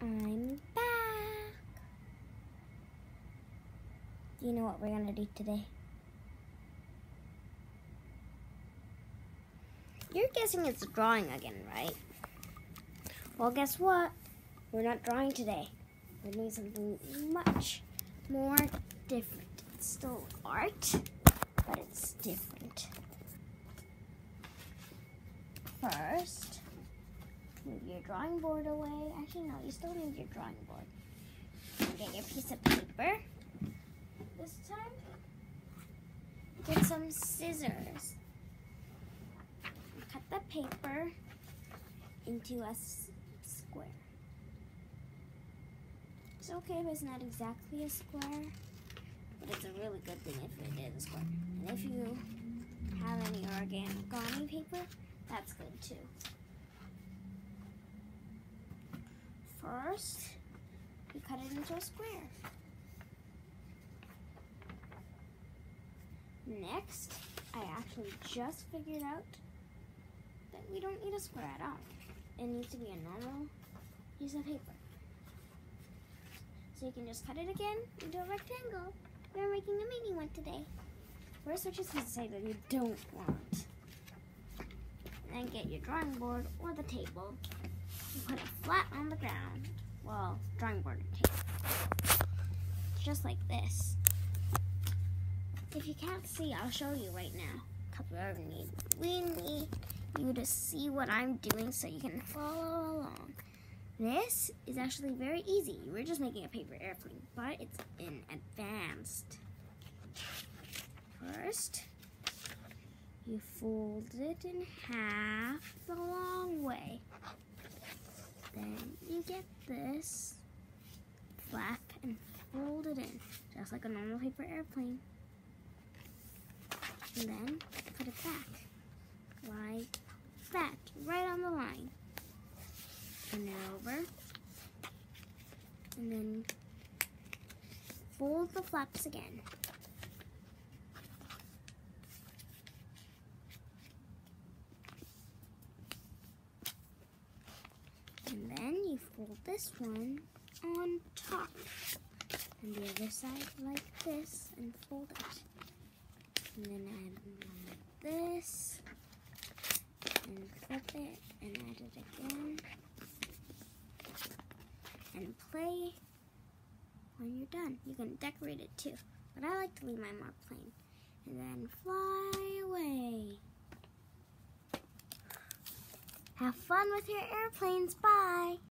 I'm back. Do you know what we're gonna do today? You're guessing it's drawing again, right? Well, guess what? We're not drawing today. We're doing something much more different. It's still art, but it's different. First, move your drawing board away. Actually, no, you still need your drawing board. Get your piece of paper. This time, get some scissors. Cut the paper into a square. It's okay if it's not exactly a square, but it's a really good thing if it is a square. And if you have any origami paper, that's good too. First, you cut it into a square. Next, I actually just figured out that we don't need a square at all. It needs to be a normal piece of paper. So you can just cut it again into a rectangle. We're making a mini one today. First, we're just going to say that you don't want. And then get your drawing board or the table and put it flat on the ground. Well, drawing board and table. Just like this. If you can't see, I'll show you right now. Couple of need. We need you to see what I'm doing so you can follow along. This is actually very easy. We're just making a paper airplane, but it's in advanced. First, you fold it in half the long way. Get this flap and fold it in, just like a normal paper airplane. And then put it back, like that, right on the line. Turn it over. And then fold the flaps again. And then you fold this one on top. And the other side like this and fold it. And then add like this. And flip it and add it again. And play when you're done. You can decorate it too. But I like to leave mine more plain. And then fly away. Have fun with your airplanes. Bye.